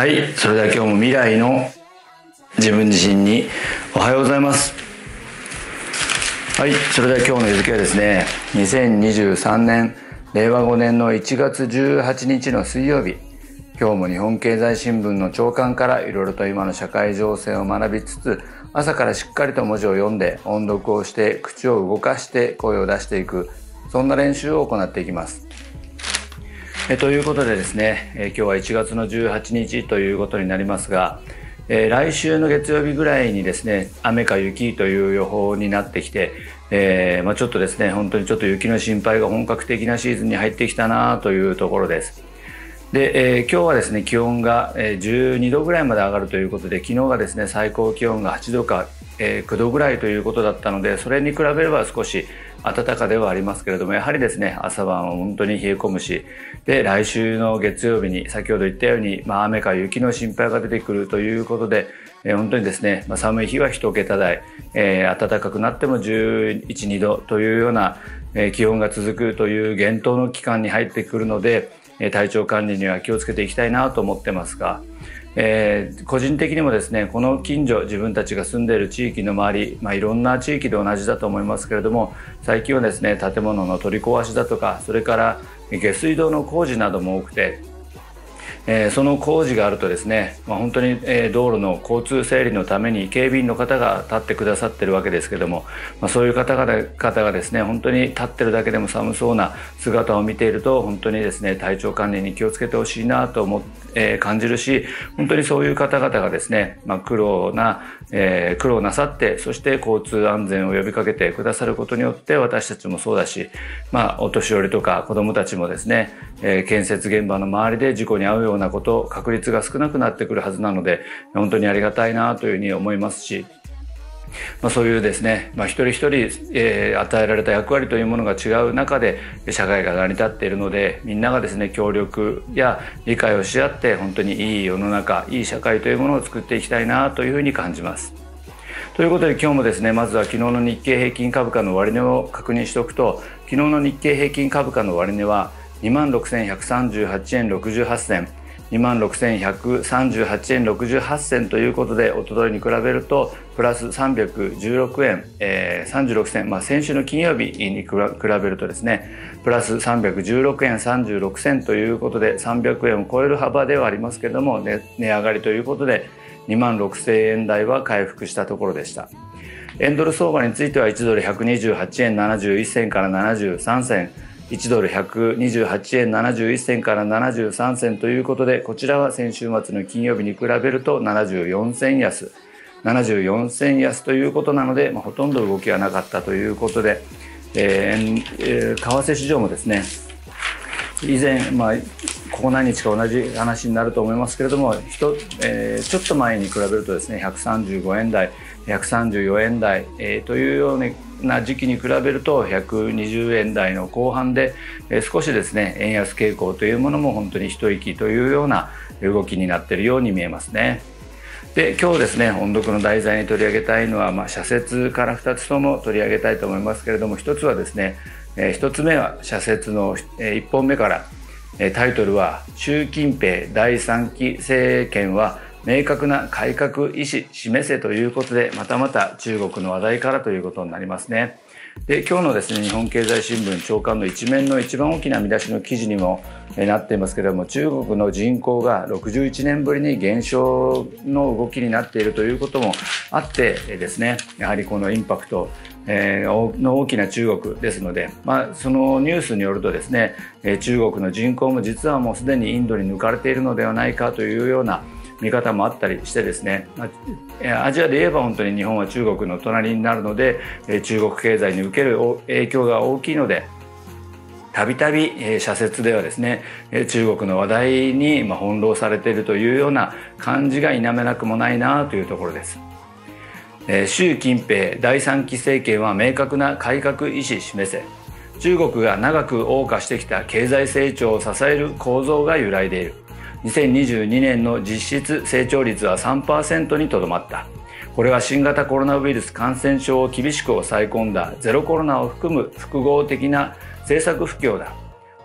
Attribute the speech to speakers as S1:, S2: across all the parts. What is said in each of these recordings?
S1: はいそれでは今日も未来の自分自身におはようございます。はいそれでは今日の日付はですね2023年令和5年の1月18日の水曜日。今日も日本経済新聞の朝刊からいろいろと今の社会情勢を学びつつ朝からしっかりと文字を読んで音読をして口を動かして声を出していくそんな練習を行っていきます。えということでですね、え今日は1月の18日ということになりますが、え来週の月曜日ぐらいにですね雨か雪という予報になってきて、えー、まあ、ちょっとですね本当にちょっと雪の心配が本格的なシーズンに入ってきたなというところです。で、えー、今日はですね気温が12度ぐらいまで上がるということで昨日がですね最高気温が8度か、え、9度ぐらいということだったのでそれに比べれば少し暖かではありますけれどもやはりですね朝晩は本当に冷え込むしで来週の月曜日に先ほど言ったように、まあ、雨か雪の心配が出てくるということで、え、本当にですね、まあ、寒い日は1桁台、えー、暖かくなっても11、2度というような、え、気温が続くという厳冬の期間に入ってくるので、体調管理には気をつけていきたいなと思ってますが。えー、個人的にもですねこの近所自分たちが住んでいる地域の周り、まあ、いろんな地域で同じだと思いますけれども最近はですね建物の取り壊しだとかそれから下水道の工事なども多くてえー、その工事があるとですね、まあ、本当に、えー、道路の交通整理のために警備員の方が立ってくださってるわけですけども、まあ、そういう方々方がですね本当に立ってるだけでも寒そうな姿を見ていると本当にですね体調管理に気をつけてほしいなと思って、えー、感じるし本当にそういう方々がですね、まあ、苦労な、えー、苦労なさってそして交通安全を呼びかけてくださることによって私たちもそうだし、まあ、お年寄りとか子どもたちもですね、えー、建設現場の周りで事故に遭うようなこと確率が少なくなってくるはずなので本当にありがたいなというふうに思いますしまあ、そういうですね、まあ、一人一人、えー、与えられた役割というものが違う中で社会が成り立っているのでみんながですね協力や理解をし合って本当にいい世の中いい社会というものを作っていきたいなというふうに感じます。ということで今日もですねまずは昨日の日経平均株価の終値を確認しておくと昨日の日経平均株価の終値は2万6138円68銭2万6138円68銭ということで、おとといに比べると、プラス316円、えー、36銭、まあ、先週の金曜日に比べるとですね、プラス316円36銭ということで、300円を超える幅ではありますけれども、ね、値上がりということで、2万6000円台は回復したところでした。エンドル相場については1ドル128円71銭から73銭、1ドル128円71銭から73銭ということでこちらは先週末の金曜日に比べると74銭安。74銭安ということなので、まあ、ほとんど動きはなかったということで、えーえー、為替市場もですね以前、まあ、ここ何日か同じ話になると思いますけれども、えー、ちょっと前に比べるとですね135円台134円台、えー、というようにな時期に比べると120円台の後半で、え、少しですね円安傾向というものも本当に一息というような動きになっているように見えますね。で今日ですね音読の題材に取り上げたいのは、まあ、社説から2つとも取り上げたいと思いますけれども1つはですね、え、1つ目は社説の、え、1本目から、え、タイトルは「習近平第3期政権は明確な改革意思示せということで、またまた中国の話題からということになりますね。で、今日のですね、日本経済新聞長官の一面の一番大きな見出しの記事にもなっていますけれども、中国の人口が61年ぶりに減少の動きになっているということもあってですね、やはりこのインパクト、の大きな中国ですので、まあ、そのニュースによるとですね、中国の人口も実はもうすでにインドに抜かれているのではないかというような見方もあったりしてですね、アジアで言えば本当に日本は中国の隣になるので中国経済に受ける影響が大きいのでたびたび社説ではですね中国の話題に翻弄されているというような感じが否めなくもないなというところです。習近平第3期政権は明確な改革意思示せ。中国が長く謳歌してきた経済成長を支える構造が揺らいでいる。2022年の実質成長率は3%にとどまった。これは新型コロナウイルス感染症を厳しく抑え込んだゼロコロナを含む複合的な政策不況だ。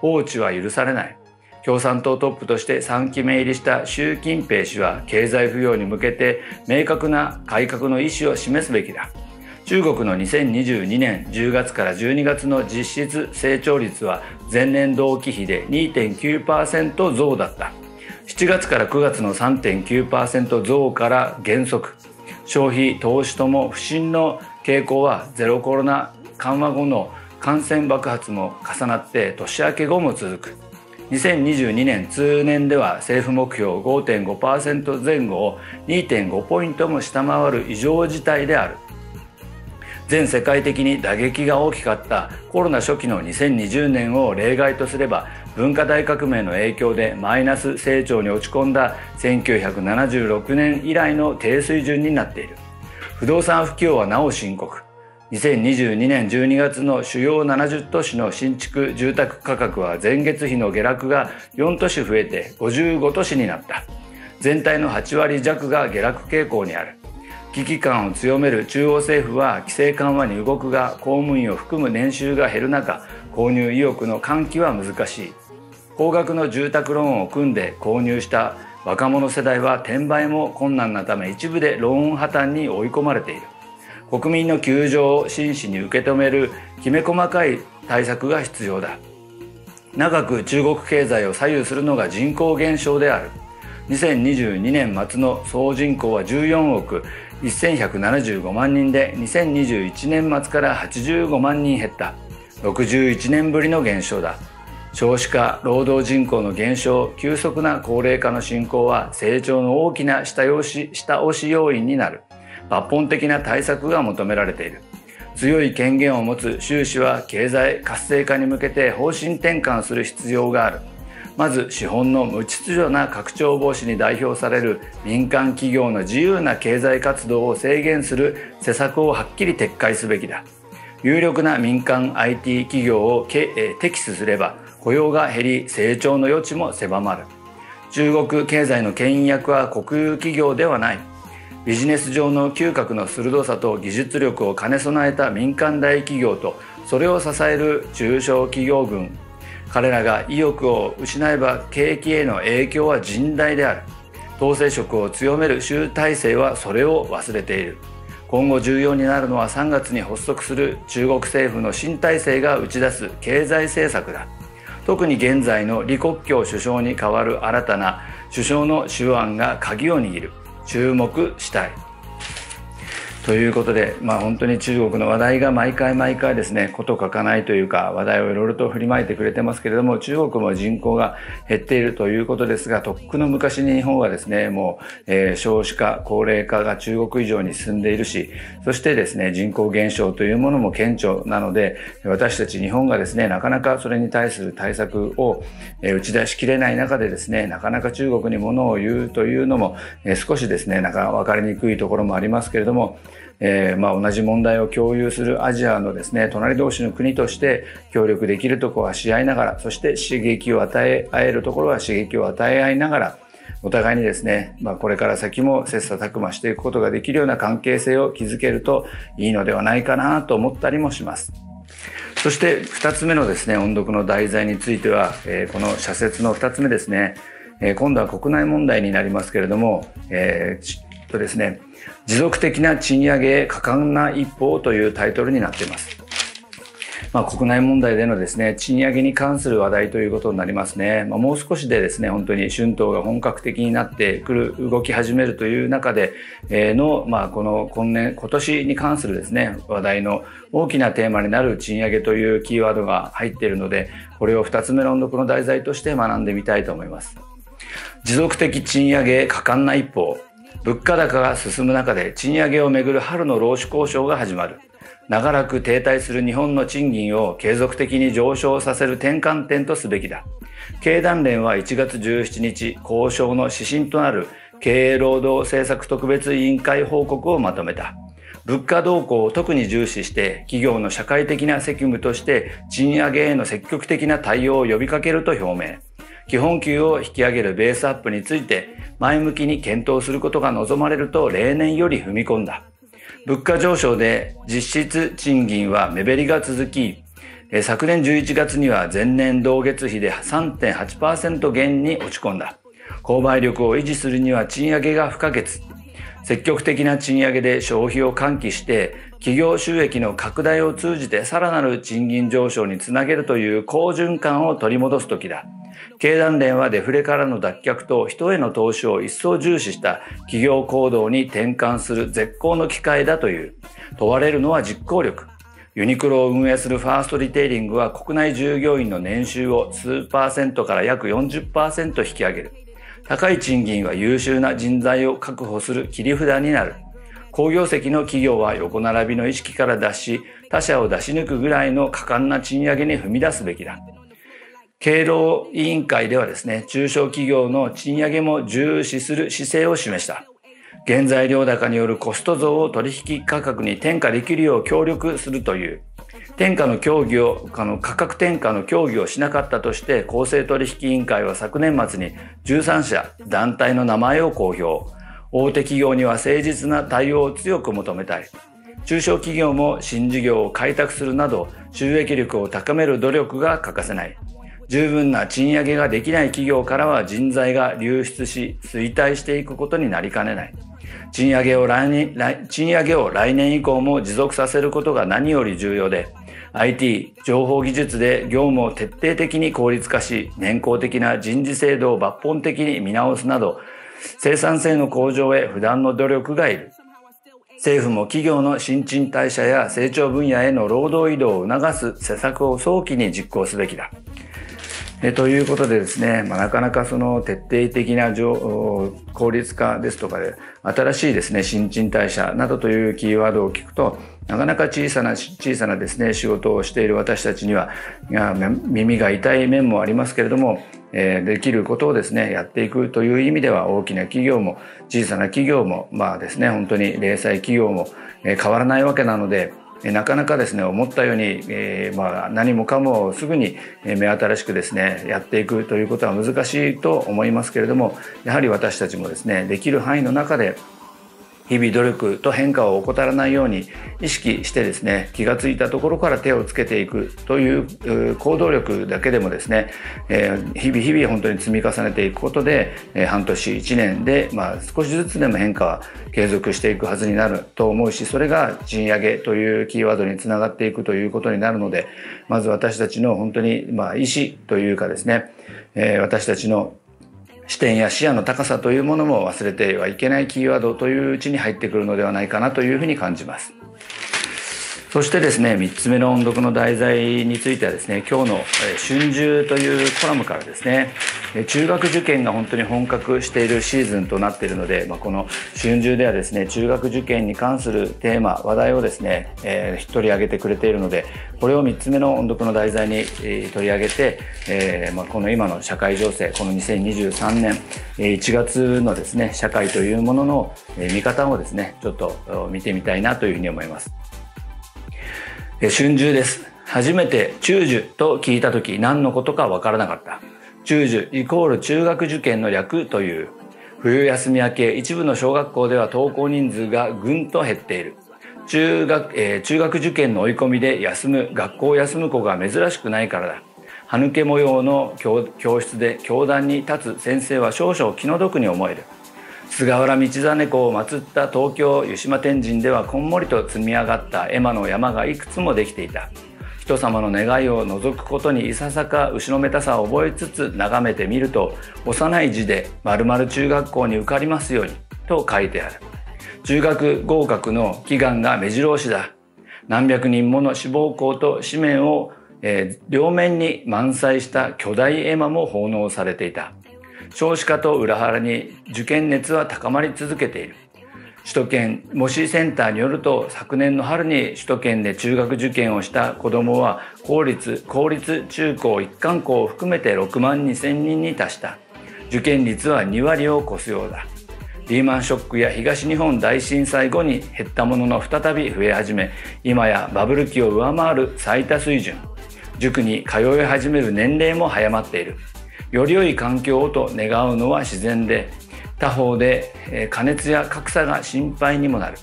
S1: 放置は許されない。共産党トップとして3期目入りした習近平氏は経済浮揚に向けて明確な改革の意思を示すべきだ。中国の2022年10月から12月の実質成長率は前年同期比で2.9%増だった。7月から9月の3.9%増から減速。消費投資とも不振の傾向はゼロコロナ緩和後の感染爆発も重なって年明け後も続く。2022年通年では政府目標5.5%前後を2.5ポイントも下回る異常事態である。全世界的に打撃が大きかったコロナ初期の2020年を例外とすれば文化大革命の影響でマイナス成長に落ち込んだ1976年以来の低水準になっている。不動産不況はなお深刻。2022年12月の主要70都市の新築住宅価格は前月比の下落が4都市増えて55都市になった。全体の8割弱が下落傾向にある。危機感を強める中央政府は規制緩和に動くが公務員を含む年収が減る中購入意欲の喚起は難しい。高額の住宅ローンを組んで購入した若者世代は転売も困難なため一部でローン破綻に追い込まれている。国民の窮状を真摯に受け止めるきめ細かい対策が必要だ。長く中国経済を左右するのが人口減少である。2022年末の総人口は14億1175万人で2021年末から85万人減った。61年ぶりの減少だ。少子化労働人口の減少急速な高齢化の進行は成長の大きな下押し下押し要因になる。抜本的な対策が求められている。強い権限を持つ習氏は経済活性化に向けて方針転換する必要がある。まず資本の無秩序な拡張防止に代表される民間企業の自由な経済活動を制限する施策をはっきり撤回すべきだ。有力な民間 IT 企業を摘出すれば雇用が減り成長の余地も狭まる。中国経済の牽引役は国有企業ではない。ビジネス上の嗅覚の鋭さと技術力を兼ね備えた民間大企業とそれを支える中小企業群。彼らが意欲を失えば景気への影響は甚大である。統制色を強める習体制はそれを忘れている。今後重要になるのは3月に発足する中国政府の新体制が打ち出す経済政策だ。特に現在の李克強首相に代わる新たな首相の手腕が鍵を握る。注目したい。ということで、まあ、本当に中国の話題が毎回毎回ですね、こと書かないというか、話題をいろいろと振りまいてくれてますけれども、中国も人口が減っているということですが、とっくの昔に日本はですね、もう、えー、少子化、高齢化が中国以上に進んでいるし、そしてですね、人口減少というものも顕著なので、私たち日本がですね、なかなかそれに対する対策を、えー、打ち出しきれない中でですね、なかなか中国に物を言うというのも、えー、少しですね、なんか分かりにくいところもありますけれども、えー、まあ、同じ問題を共有するアジアのですね隣同士の国として協力できるところはし合いながらそして刺激を与え合えるところは刺激を与え合いながらお互いにですね、まあ、これから先も切磋琢磨していくことができるような関係性を築けるといいのではないかなと思ったりもします。そして2つ目のですね音読の題材については、えー、この社説の2つ目ですね、今度は国内問題になりますけれども、えー、とですね持続的な賃上げへ果敢な一歩というタイトルになっています。まあ、国内問題でのですね、賃上げに関する話題ということになりますね。まあ、もう少しでですね、本当に春闘が本格的になってくる、動き始めるという中で、えの、まあ、この今年、今年に関するですね、話題の大きなテーマになる賃上げというキーワードが入っているので、これを2つ目の音読の題材として学んでみたいと思います。持続的賃上げ果敢な一歩物価高が進む中で賃上げをめぐる春の労使交渉が始まる。長らく停滞する日本の賃金を継続的に上昇させる転換点とすべきだ。経団連は1月17日、交渉の指針となる経営労働政策特別委員会報告をまとめた。物価動向を特に重視して企業の社会的な責務として賃上げへの積極的な対応を呼びかけると表明。基本給を引き上げるベースアップについて前向きに検討することが望まれると例年より踏み込んだ。物価上昇で実質賃金は目減りが続き、昨年11月には前年同月比で3.8%減に落ち込んだ。購買力を維持するには賃上げが不可欠。積極的な賃上げで消費を喚起して企業収益の拡大を通じてさらなる賃金上昇につなげるという好循環を取り戻す時だ。経団連はデフレからの脱却と人への投資を一層重視した企業行動に転換する絶好の機会だという。問われるのは実行力。ユニクロを運営するファーストリテイリングは国内従業員の年収を数パーセントから約40%引き上げる。高い賃金は優秀な人材を確保する切り札になる。工業績の企業は横並びの意識から脱し、他社を出し抜くぐらいの果敢な賃上げに踏み出すべきだ。経労委員会ではですね、中小企業の賃上げも重視する姿勢を示した。原材料高によるコスト増を取引価格に転嫁できるよう協力するという、転嫁の協議を、あの価格転嫁の協議をしなかったとして、公正取引委員会は昨年末に13社団体の名前を公表。大手企業には誠実な対応を強く求めたい。中小企業も新事業を開拓するなど収益力を高める努力が欠かせない。十分な賃上げができない企業からは人材が流出し衰退していくことになりかねない。賃上げを来年、賃上げを来年以降も持続させることが何より重要で、IT、情報技術で業務を徹底的に効率化し、年功的な人事制度を抜本的に見直すなど、生産性の向上へ不断の努力がいる。政府も企業の新陳代謝や成長分野への労働移動を促す施策を早期に実行すべきだ。えということでですね、まあ、なかなかその徹底的な効率化ですとかで、新しいですね、新陳代謝などというキーワードを聞くと、なかなか小さな、小さなですね、仕事をしている私たちには、耳が痛い面もありますけれども、え、できることをですね、やっていくという意味では、大きな企業も、小さな企業も、まあですね、本当に零細企業も、え、変わらないわけなので、なかなかですね思ったように、えー、まあ、何もかもすぐに目新しくですねやっていくということは難しいと思いますけれどもやはり私たちもですねできる範囲の中で日々努力と変化を怠らないように意識してですね気がついたところから手をつけていくという行動力だけでもですね、え、日々日々本当に積み重ねていくことで、え、半年1年で、まあ、少しずつでも変化は継続していくはずになると思うしそれが賃上げというキーワードにつながっていくということになるのでまず私たちの本当に、まあ、意思というかですね、え、私たちの視点や視野の高さというものも忘れてはいけないキーワードといううちに入ってくるのではないかなというふうに感じます。そしてですね、3つ目の音読の題材についてはですね、今日の「春秋」というコラムからですね、中学受験が本当に本格しているシーズンとなっているので、まあ、この春秋ではですね、中学受験に関するテーマ、話題をですね、えー、取り上げてくれているので、これを3つ目の音読の題材に、取り上げて、えーまあ、この今の社会情勢、この2023年1月のですね、社会というものの見方をですね、ちょっと見てみたいなというふうに思います。春秋です。初めて中樹と聞いた時何のことかわからなかった。中樹イコール中学受験の略という。冬休み明け一部の小学校では登校人数がぐんと減っている。中学、えー、中学受験の追い込みで休む、学校を休む子が珍しくないからだ。歯抜け模様の教室で教壇に立つ先生は少々気の毒に思える。菅原道真公を祀った東京湯島天神ではこんもりと積み上がった絵馬の山がいくつもできていた人様の願いを除くことにいささか後ろめたさを覚えつつ眺めてみると幼い字で〇〇中学校に受かりますようにと書いてある。中学合格の祈願が目白押しだ。何百人もの志望校と紙面を、えー、両面に満載した巨大絵馬も奉納されていた。少子化と裏腹に受験熱は高まり続けている。首都圏模試センターによると昨年の春に首都圏で中学受験をした子どもは公立公立中高一貫校を含めて6万2千人に達した。受験率は2割を超すようだ。リーマンショックや東日本大震災後に減ったものの再び増え始め今やバブル期を上回る最多水準。塾に通い始める年齢も早まっている。より良い環境をと願うのは自然で他方で加熱や格差が心配にもなる。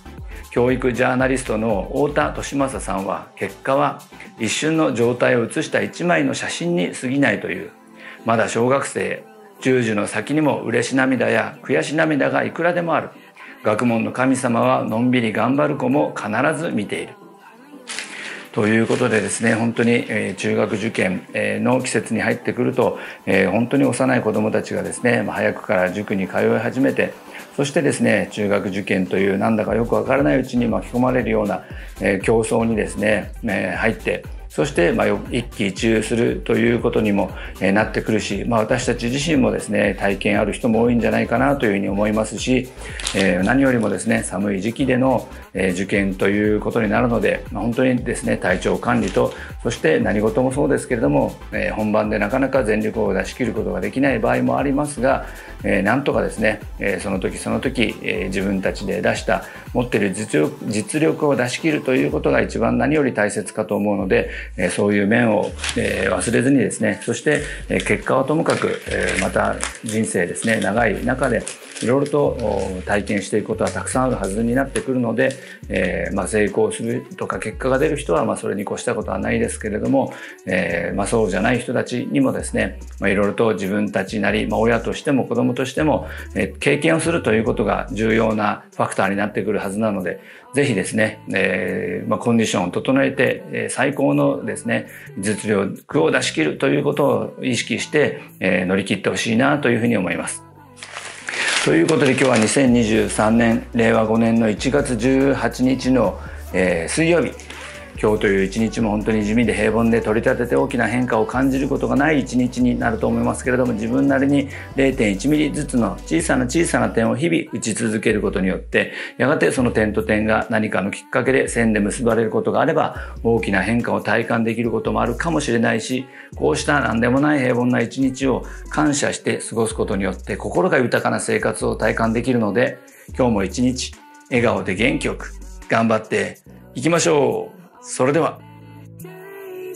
S1: 教育ジャーナリストの太田利正さんは結果は一瞬の状態を写した一枚の写真に過ぎないという。まだ小学生十字の先にも嬉し涙や悔し涙がいくらでもある。学問の神様はのんびり頑張る子も必ず見ている。ということでですね本当に、中学受験、の季節に入ってくると、本当に幼い子どもたちがですね、早くから塾に通い始めてそしてですね中学受験というなんだかよくわからないうちに巻き込まれるような、競争にですね、入ってそして、まあ、一喜一憂するということにも、えなってくるし、まあ、私たち自身もですね、体験ある人も多いんじゃないかなというふうに思いますし、えー、何よりもですね、寒い時期での、え、受験ということになるので、まあ、本当にですね、体調管理と、そして何事もそうですけれども、えー、本番でなかなか全力を出し切ることができない場合もありますが、え、なんとかですね、え、その時その時、え、自分たちで出した持ってる実力実力を出し切るということが一番何より大切かと思うので、えそういう面を、え忘れずにですねそして、え結果はともかく、えまた人生ですね長い中でいろいろと体験していくことはたくさんあるはずになってくるので、えー、まあ、成功するとか結果が出る人はまそれに越したことはないですけれども、えー、ま、そうじゃない人たちにもですね、まいろいろと自分たちなり、まあ、親としても子供としても、え経験をするということが重要なファクターになってくるはずなのでぜひですね、え、ま、コンディションを整えて、え、最高のですね、実力を出し切るということを意識して、え、乗り切ってほしいなというふうに思います。ということで今日は2023年令和5年の1月18日の、えー、水曜日。今日という一日も本当に地味で平凡で取り立てて大きな変化を感じることがない一日になると思いますけれども自分なりに0.1ミリずつの小さな小さな点を日々打ち続けることによってやがてその点と点が何かのきっかけで線で結ばれることがあれば大きな変化を体感できることもあるかもしれないしこうした何でもない平凡な一日を感謝して過ごすことによって心が豊かな生活を体感できるので今日も一日笑顔で元気よく頑張っていきましょう。それでは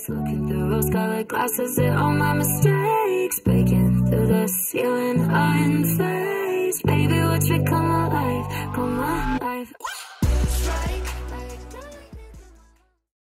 S1: Looking through rose colored glasses at all my mistakes. Breaking through the ceiling, unfazed. Baby, would you come alive? Come alive.